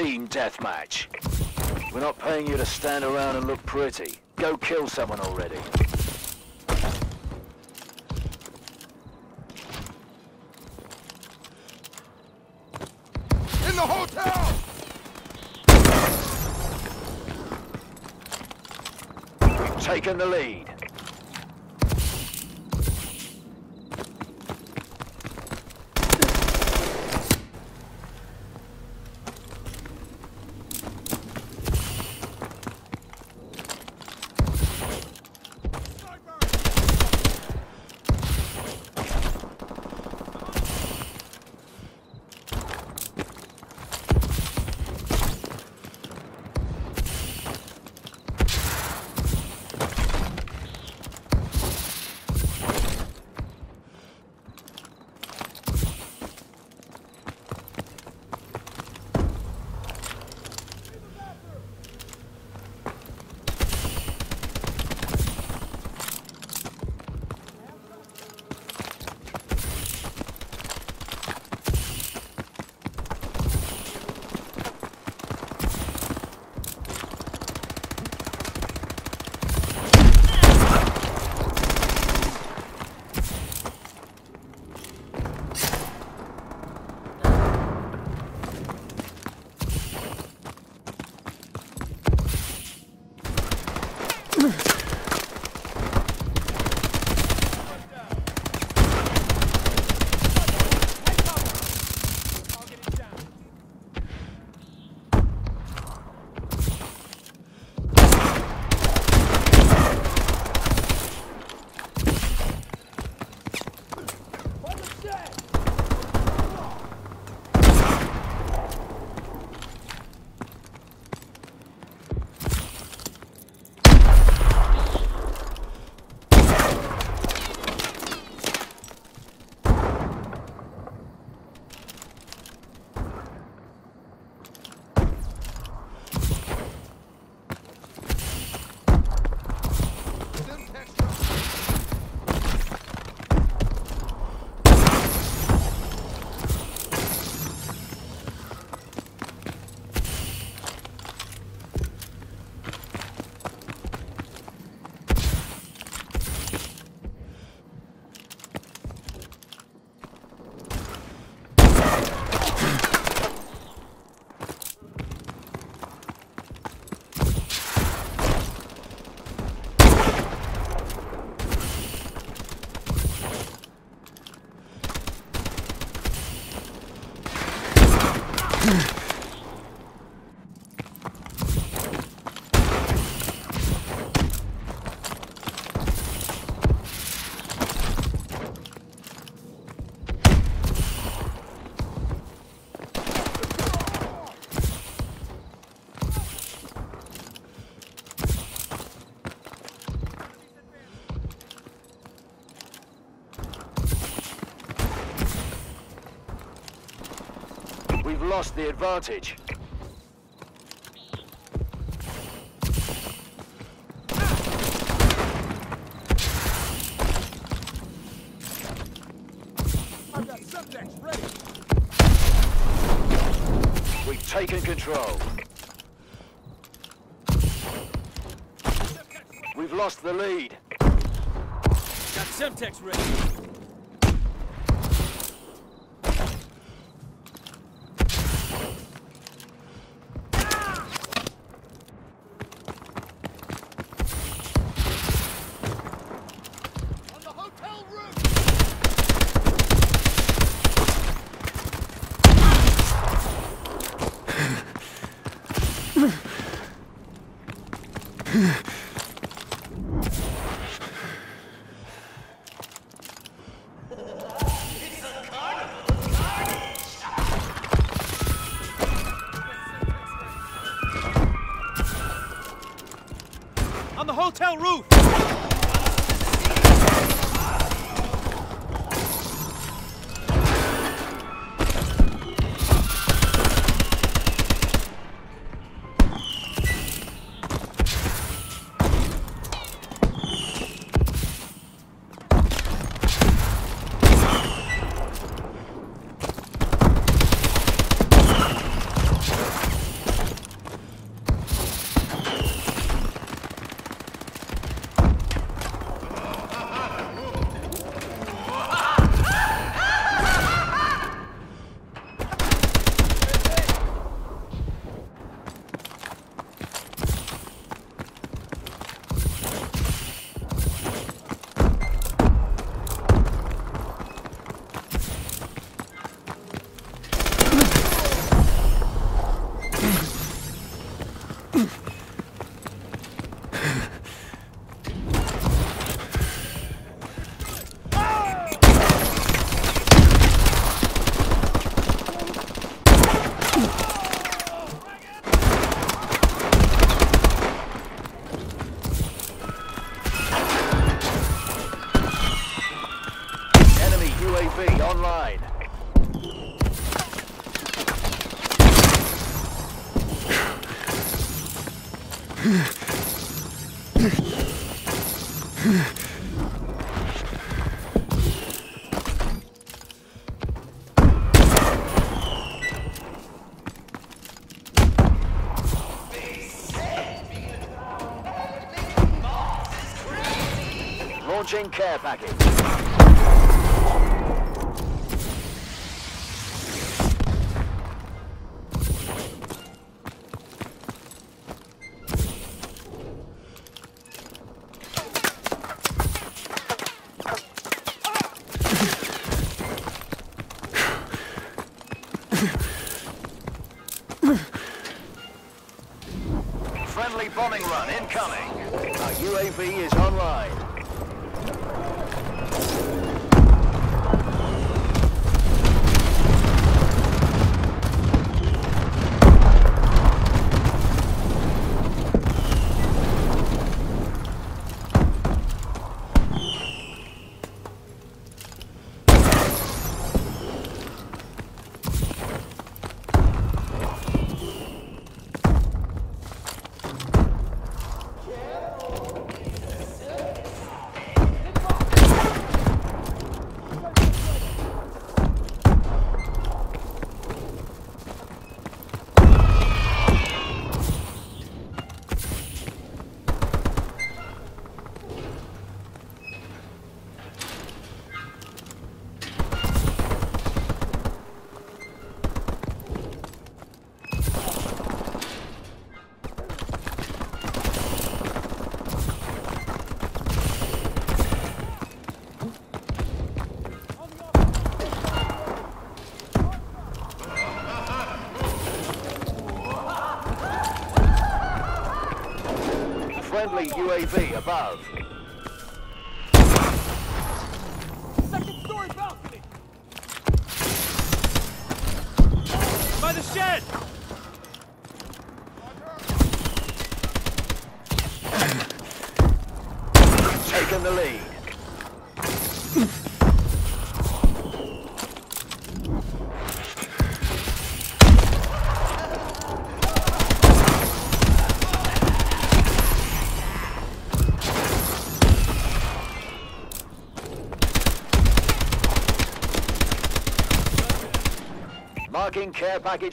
deathmatch. We're not paying you to stand around and look pretty. Go kill someone already. In the hotel! We've taken the lead. We've lost the advantage. I've got Semtex ready. We've taken control. We've lost the lead. Got Semtex ready. Mm. Launching care package. Friendly bombing run incoming. Our UAV is online. Friendly UAV above. Second story balcony! By the shed! Taken the lead. Marking care package